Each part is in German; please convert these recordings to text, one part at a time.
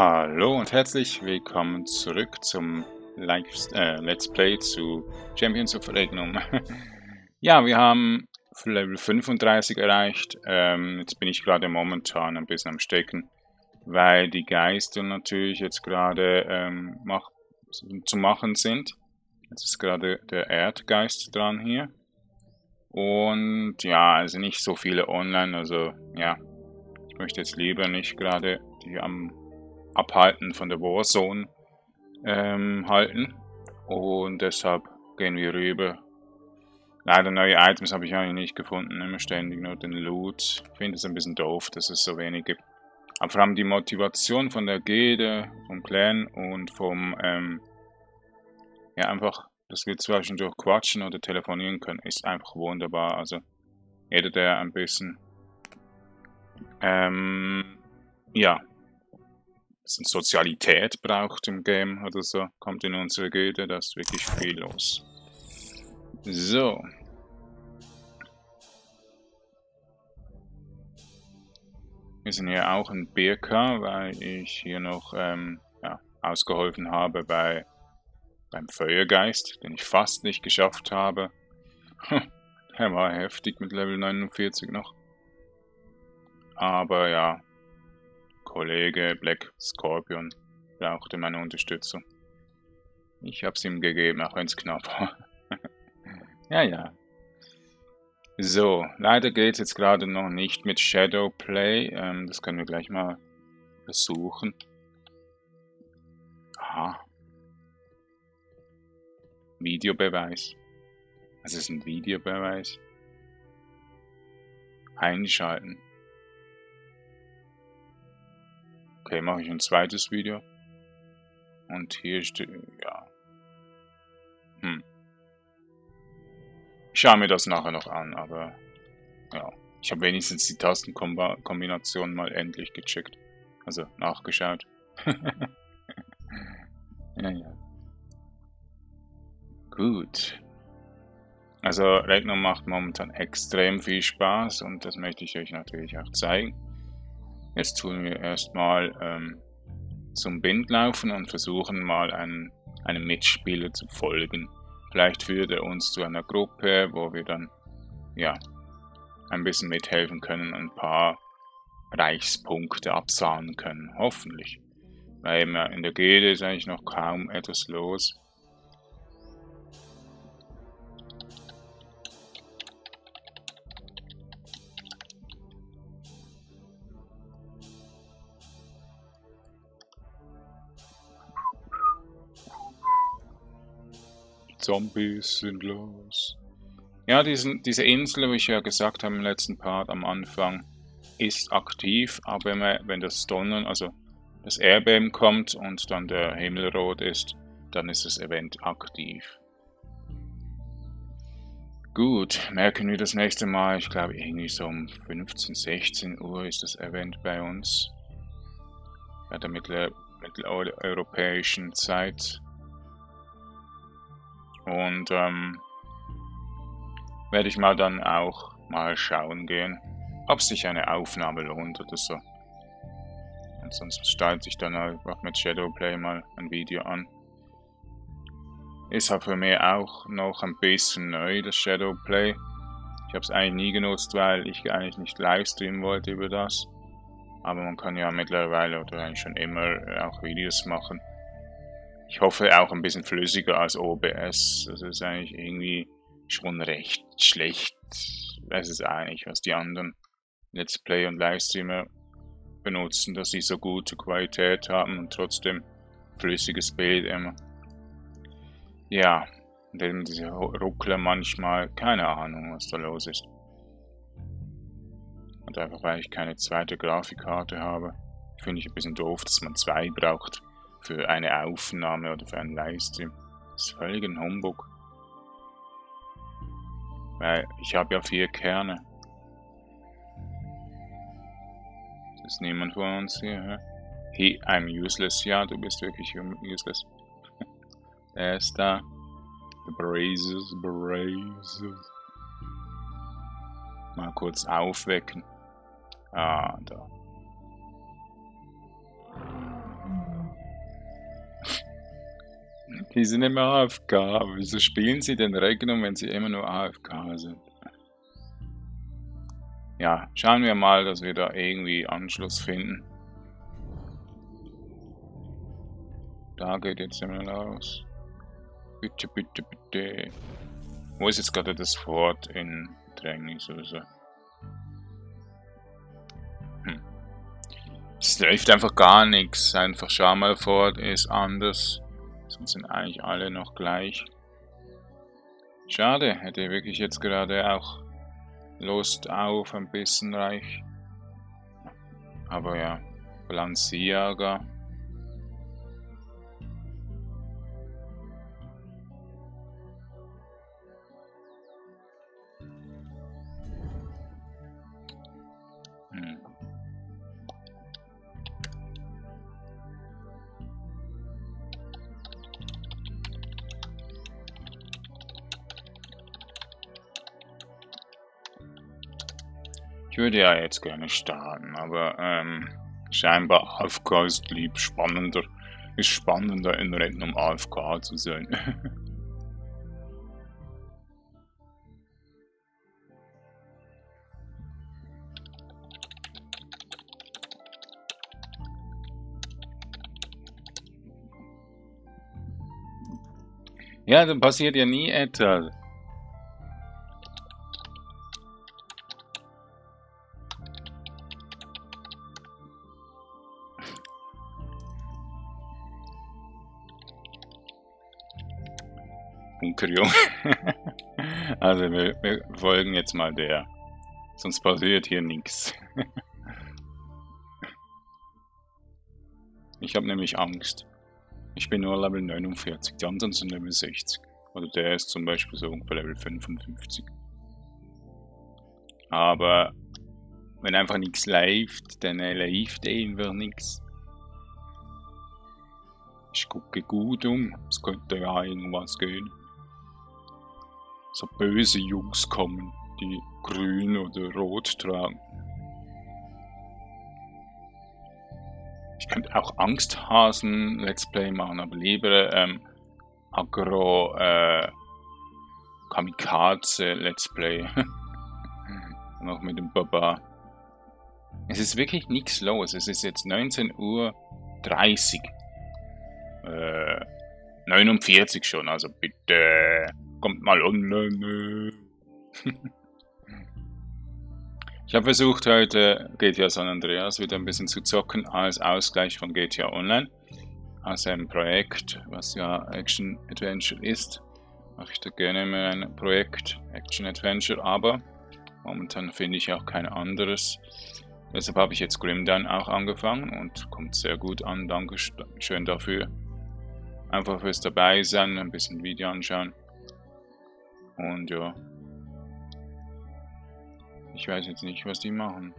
Hallo und herzlich willkommen zurück zum Live äh, Let's Play zu Champions of Regnum. ja, wir haben Level 35 erreicht. Ähm, jetzt bin ich gerade momentan ein bisschen am Stecken, weil die Geister natürlich jetzt gerade ähm, mach zu machen sind. Jetzt ist gerade der Erdgeist dran hier. Und ja, also nicht so viele online, also ja, ich möchte jetzt lieber nicht gerade die am Abhalten von der Warzone ähm, halten. Und deshalb gehen wir rüber. Leider neue Items habe ich eigentlich nicht gefunden, immer ständig nur den Loot. Ich finde es ein bisschen doof, dass es so wenig gibt. Aber vor allem die Motivation von der Gede, vom Clan und vom, ähm, ja einfach, dass wir zwischendurch quatschen oder telefonieren können, ist einfach wunderbar. Also jeder, der ein bisschen, ähm, ja, Sozialität braucht im Game oder so, kommt in unsere Gilde, da ist wirklich viel los. So. Wir sind hier auch in Birka, weil ich hier noch ähm, ja, ausgeholfen habe bei beim Feuergeist, den ich fast nicht geschafft habe. er war heftig mit Level 49 noch. Aber ja, Kollege Black Scorpion brauchte meine Unterstützung. Ich hab's ihm gegeben, auch wenn's knapp war. ja, ja. So, leider geht's jetzt gerade noch nicht mit Shadowplay. Ähm, das können wir gleich mal versuchen. Aha. Videobeweis. Was ist ein Videobeweis? Einschalten. Okay, mache ich ein zweites Video. Und hier steht, ja. Hm. Ich schaue mir das nachher noch an, aber ja. Ich habe wenigstens die Tastenkombination mal endlich gecheckt. Also nachgeschaut. ja, ja. Gut. Also Regnum macht momentan extrem viel Spaß und das möchte ich euch natürlich auch zeigen. Jetzt tun wir erstmal ähm, zum Bind laufen und versuchen mal einen, einem Mitspieler zu folgen. Vielleicht führt er uns zu einer Gruppe, wo wir dann ja ein bisschen mithelfen können, ein paar Reichspunkte absahnen können. Hoffentlich. Weil in der Gilde ist eigentlich noch kaum etwas los. Zombies sind los. Ja, diesen, diese Insel, wie ich ja gesagt habe im letzten Part am Anfang, ist aktiv, aber wenn, wenn das Donnern, also das Erdbeben kommt und dann der Himmel rot ist, dann ist das Event aktiv. Gut, merken wir das nächste Mal. Ich glaube, irgendwie so um 15, 16 Uhr ist das Event bei uns. Bei der mittel mitteleuropäischen Zeit. Und ähm, werde ich mal dann auch mal schauen gehen, ob sich eine Aufnahme lohnt oder so. Und sonst starte ich dann einfach mit Shadowplay mal ein Video an. Ist halt für mich auch noch ein bisschen neu, das Shadowplay. Ich habe es eigentlich nie genutzt, weil ich eigentlich nicht livestreamen wollte über das. Aber man kann ja mittlerweile oder eigentlich schon immer auch Videos machen. Ich hoffe auch ein bisschen flüssiger als OBS. Das ist eigentlich irgendwie schon recht schlecht. Das ist eigentlich, was die anderen Let's Play und Livestreamer benutzen, dass sie so gute Qualität haben und trotzdem flüssiges Bild immer. Ja, eben diese Ruckler manchmal, keine Ahnung, was da los ist. Und einfach weil ich keine zweite Grafikkarte habe, finde ich ein bisschen doof, dass man zwei braucht für eine Aufnahme oder für einen Livestream. Das ist völlig ein Humbug. Weil ich habe ja vier Kerne. Das ist niemand von uns hier. Hä? Hey, I'm useless. Ja, du bist wirklich useless. Der ist da. The Brazes, Brazes. Mal kurz aufwecken. Ah, da. Die sind immer AFK. Wieso spielen sie denn Regnum, wenn sie immer nur AFK sind? Ja, schauen wir mal, dass wir da irgendwie Anschluss finden. Da geht jetzt immer los. Bitte, bitte, bitte. Wo ist jetzt gerade das Fort in Bedrängnis oder so? Hm. Es läuft einfach gar nichts. Einfach schau mal Fort ist anders. Sind eigentlich alle noch gleich. Schade, hätte wirklich jetzt gerade auch Lust auf ein bisschen reich. Aber ja, Balenciaga. Ich würde ja jetzt gerne starten, aber ähm, scheinbar AFK ist lieb spannender. Ist spannender in Rennen um AFK zu sein. ja, dann passiert ja nie etwas. Bunkerjunge. also wir, wir folgen jetzt mal der. Sonst passiert hier nichts. Ich habe nämlich Angst. Ich bin nur Level 49, die anderen sind Level 60. Oder der ist zum Beispiel so ungefähr Level 55. Aber wenn einfach nichts läuft, dann läuft einfach nichts. Ich gucke gut um, es könnte ja irgendwas gehen so böse Jungs kommen, die grün oder rot tragen. Ich könnte auch Angsthasen Let's Play machen, aber lieber ähm, Agro äh, Kamikaze Let's Play. Noch mit dem Baba. Es ist wirklich nichts los. Es ist jetzt 19.30 Uhr. Äh, 49 schon, also bitte. Kommt mal unten. ich habe versucht heute GTA San Andreas wieder ein bisschen zu zocken als Ausgleich von GTA Online. Aus einem Projekt, was ja Action Adventure ist. Mache ich da gerne immer ein Projekt Action Adventure, aber momentan finde ich auch kein anderes. Deshalb habe ich jetzt Grim Down auch angefangen und kommt sehr gut an. Dankeschön dafür. Einfach fürs dabei sein, ein bisschen Video anschauen. Und ja. Ich weiß jetzt nicht, was die machen.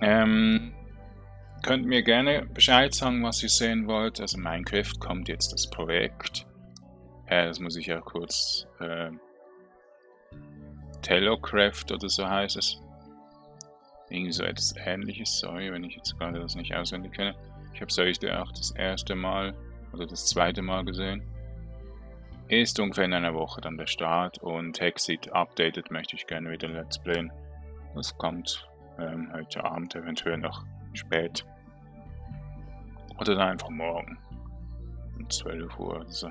Ähm, könnt mir gerne Bescheid sagen, was ihr sehen wollt. Also Minecraft kommt jetzt das Projekt. Äh, das muss ich ja kurz... Äh, Telocraft oder so heißt es. Irgendwie so etwas ähnliches. Sorry, wenn ich jetzt gerade das nicht auswendig kenne. Ich habe es euch auch das erste Mal oder das zweite Mal gesehen. Ist ungefähr in einer Woche dann der Start und Hexit updated möchte ich gerne wieder Let's Playen. Das kommt ähm, heute Abend, eventuell noch spät. Oder dann einfach morgen. Um 12 Uhr oder so.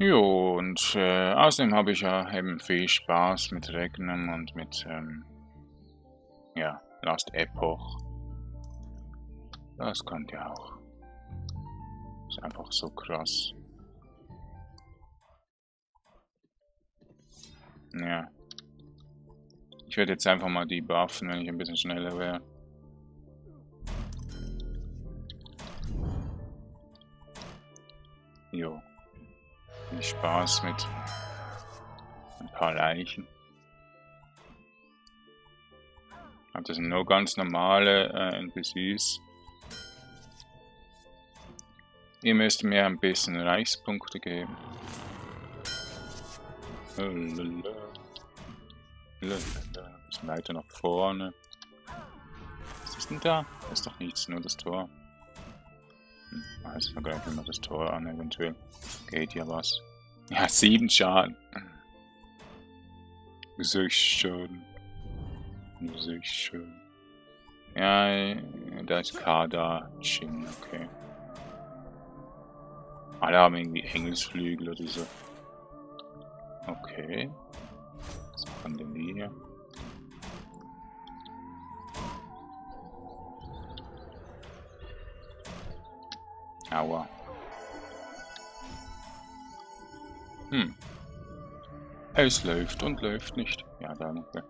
Jo, und äh, außerdem habe ich ja eben viel Spaß mit Regnum und mit, ähm, ja, Last Epoch. Das kommt ja auch. Ist einfach so krass. Ja. Ich werde jetzt einfach mal die buffen, wenn ich ein bisschen schneller wäre. Jo. Viel Spaß mit ein paar Leichen. Aber das sind nur ganz normale äh, NPCs. Ihr müsst mir ein bisschen Reichspunkte geben. Bisschen weiter nach vorne. Was ist denn da? Da ist doch nichts, nur das Tor. Hm, also vergreifen wir das Tor an, eventuell. Geht ja was. Ja, sieben Schaden. Sechs Schaden. Sechs Schaden. Ja, da ist Kada Chin, okay. Alle haben irgendwie Engelsflügel oder so. Okay. Denn die hier? Aua. Hm. Es läuft und läuft nicht. Ja, danke.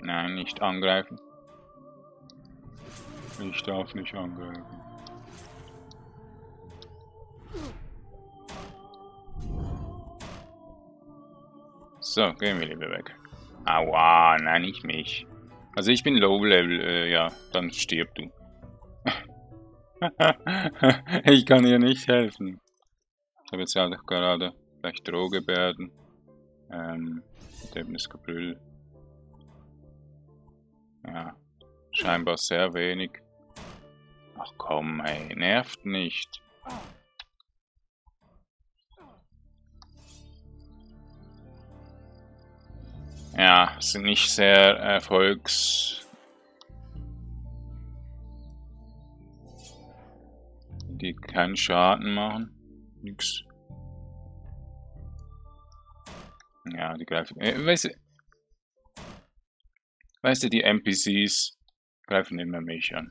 Nein, nicht angreifen. Ich darf nicht angreifen. So, gehen wir lieber weg. Aua, nein, nicht mich. Also ich bin Low Level, äh, ja, dann stirb du. ich kann ihr nicht helfen. Ich habe jetzt ja gerade vielleicht Drohgebärden. Ähm, Erlebnis Gebrüll. Ja, scheinbar sehr wenig. Ach komm, hey, nervt nicht. Ja, sind nicht sehr erfolgs... Die keinen Schaden machen. Nix. Ja, die greifen... Äh, weißt du... Weißt du, die NPCs greifen immer mich an.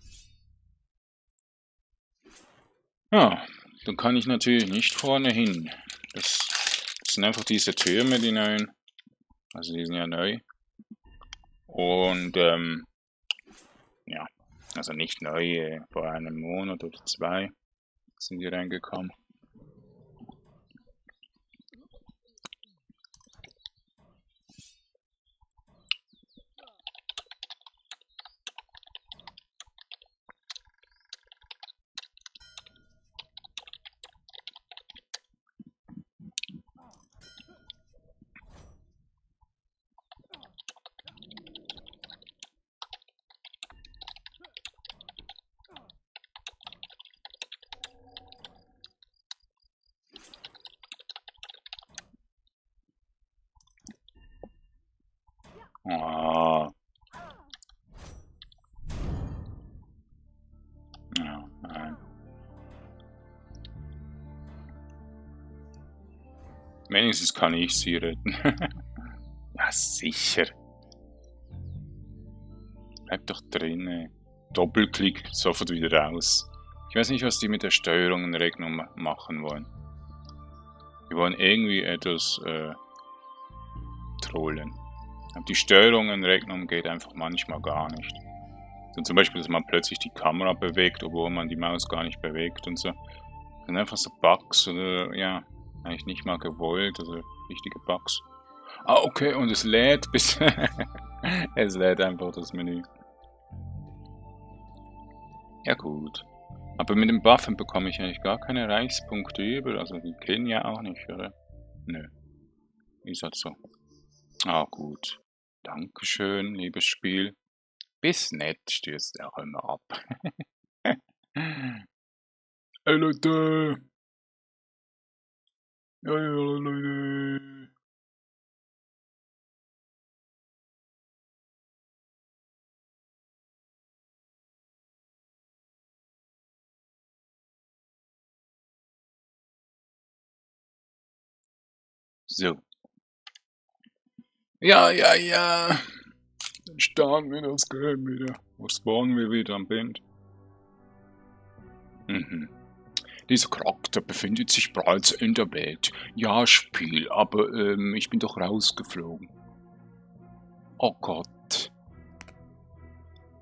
Ja, dann kann ich natürlich nicht vorne hin. Das, das sind einfach diese Türme, die neuen. Also die sind ja neu. Und ähm, ja, also nicht neu, äh, vor einem Monat oder zwei sind die reingekommen. Ah. Ja, nein. Wenigstens kann ich sie retten. ja, sicher. Bleib doch drin. Ey. Doppelklick, sofort wieder raus. Ich weiß nicht, was die mit der Steuerung und Regnung machen wollen. Die wollen irgendwie etwas äh, trollen. Die Steuerung in Regnum geht einfach manchmal gar nicht. Und zum Beispiel, dass man plötzlich die Kamera bewegt, obwohl man die Maus gar nicht bewegt und so. Das sind einfach so Bugs oder, ja, eigentlich nicht mal gewollt, also richtige Bugs. Ah, okay, und es lädt bis... es lädt einfach das Menü. Ja gut. Aber mit dem Buffen bekomme ich eigentlich gar keine Reichspunkte über, also die kennen ja auch nicht, oder? Nö. Ist halt so. Ah, gut. Dankeschön, liebes Spiel. Bis nett stößt auch immer ab. hey Leute! Ja, ja, Leute! So. Ja, ja, ja. Starten wir das Game wieder. Wo spawnen wir wieder am Band? Mhm. Dieser Charakter befindet sich bereits in der Welt. Ja, Spiel, aber ähm, ich bin doch rausgeflogen. Oh Gott.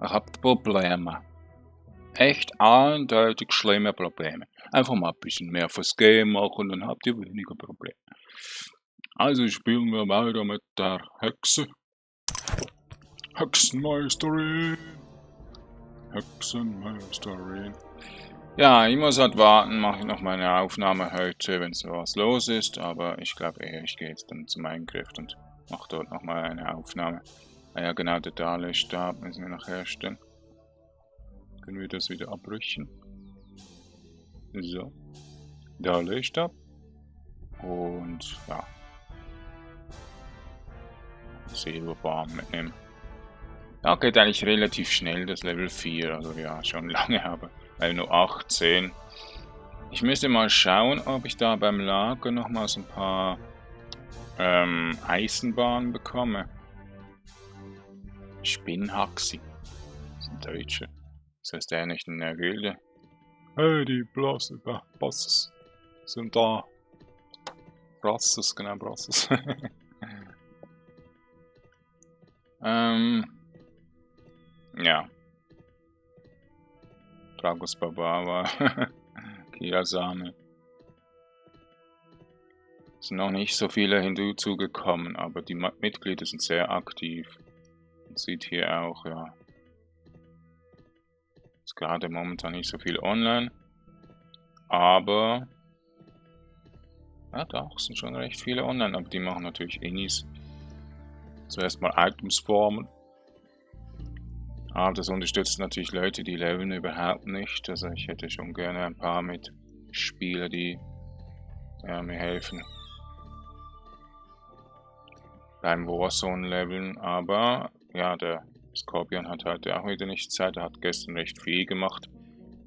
Ihr habt Probleme. Echt eindeutig schlimme Probleme. Einfach mal ein bisschen mehr fürs Game machen, dann habt ihr weniger Probleme. Also spielen wir weiter mit der Hexe. Hexenmeisterin. Hexenmeisterin. Ja, ich muss halt warten, mache ich noch meine Aufnahme heute, wenn so was los ist. Aber ich glaube eher, ich gehe jetzt dann zum Eingriff und mache dort nochmal eine Aufnahme. Ah ja, genau, der Dale-Stab müssen wir noch herstellen. Können wir das wieder abbrechen? So. Da löscht ab. Und ja. Silberbahn mitnehmen. Da geht eigentlich relativ schnell das Level 4. Also ja, schon lange, aber weil nur 18. Ich müsste mal schauen, ob ich da beim Lager nochmals ein paar ähm, Eisenbahnen bekomme. Spinnhaxi. Das ist ein Deutscher. Das heißt der nicht in der Gilde. Hey, die Blasse, Bosses sind da. Brasses, genau, Brasses. ähm, ja. Dragos Barbara. Kiasame. Es sind noch nicht so viele hinzugekommen, aber die Mitglieder sind sehr aktiv. Man sieht hier auch, ja. Ist gerade momentan nicht so viel online. Aber. Ja, doch, sind schon recht viele online, aber die machen natürlich Inis. Zuerst mal Items formen. Aber das unterstützt natürlich Leute, die leveln überhaupt nicht. Also ich hätte schon gerne ein paar mit Spieler, die ja, mir helfen beim Warzone leveln. Aber ja, der Scorpion hat heute auch wieder nicht Zeit. Er hat gestern recht viel gemacht.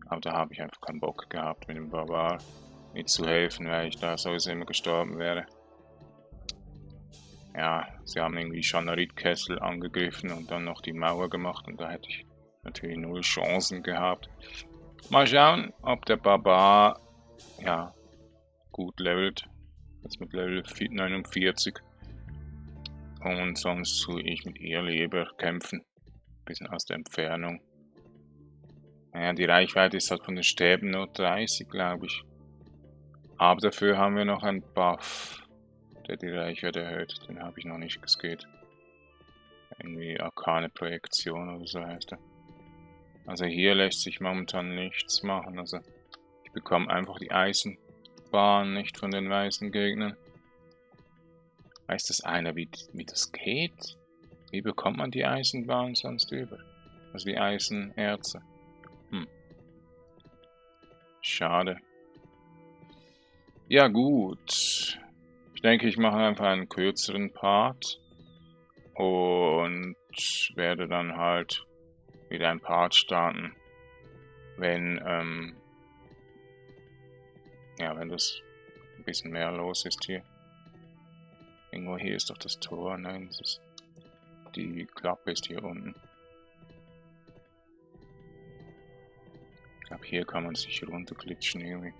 Aber da habe ich einfach keinen Bock gehabt, mit dem Barbar mitzuhelfen, weil ich da sowieso immer gestorben wäre ja, sie haben irgendwie Schanarit-Kessel angegriffen und dann noch die Mauer gemacht und da hätte ich natürlich null Chancen gehabt. Mal schauen, ob der Barbar, ja, gut levelt. Jetzt mit Level 49. Und sonst tue ich mit ihr lieber kämpfen. Bisschen aus der Entfernung. Naja, die Reichweite ist halt von den Stäben nur 30, glaube ich. Aber dafür haben wir noch einen Buff der die Reichweite erhöht. Den habe ich noch nicht geskillt. Irgendwie arkane Projektion oder so heißt er. Also hier lässt sich momentan nichts machen. Also ich bekomme einfach die Eisenbahn nicht von den weißen Gegnern. Weiß das einer, wie, wie das geht? Wie bekommt man die Eisenbahn sonst über? Also die Eisenerze. Hm. Schade. Ja gut. Denke, ich mache einfach einen kürzeren Part und werde dann halt wieder ein Part starten, wenn, ähm, ja, wenn das ein bisschen mehr los ist hier. Irgendwo hier ist doch das Tor, nein, das ist, die Klappe ist hier unten. Ich glaube, hier kann man sich runterglitschen irgendwie.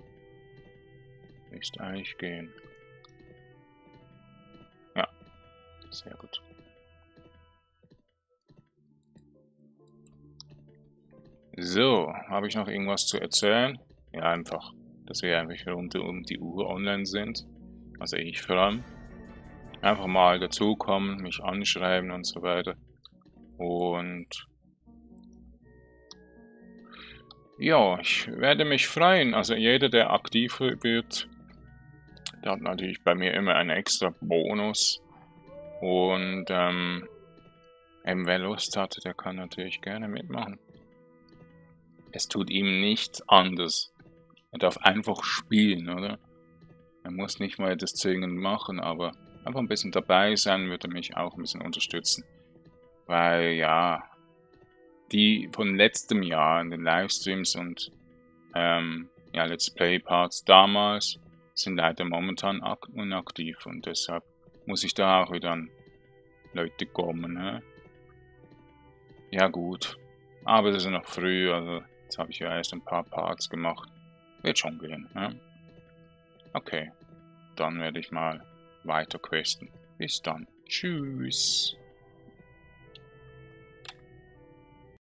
Müsste eigentlich gehen. Sehr gut. So, habe ich noch irgendwas zu erzählen? Ja, einfach, dass wir einfach rund um die Uhr online sind. Also ich vor allem. Einfach mal dazukommen, mich anschreiben und so weiter. Und ja, ich werde mich freuen. Also jeder, der aktiv wird, der hat natürlich bei mir immer einen extra Bonus. Und ähm, eben wer Lust hat, der kann natürlich gerne mitmachen. Es tut ihm nichts anderes. Er darf einfach spielen, oder? Er muss nicht mal das zwingend machen, aber einfach ein bisschen dabei sein, würde mich auch ein bisschen unterstützen. Weil ja, die von letztem Jahr in den Livestreams und ähm, ja, Let's Play Parts damals sind leider momentan unaktiv und deshalb muss ich da auch wieder an Leute kommen. Ne? Ja gut, aber es ist noch früh, also jetzt habe ich ja erst ein paar Parts gemacht. Wird schon gehen. Ne? Okay, dann werde ich mal weiter questen. Bis dann. Tschüss.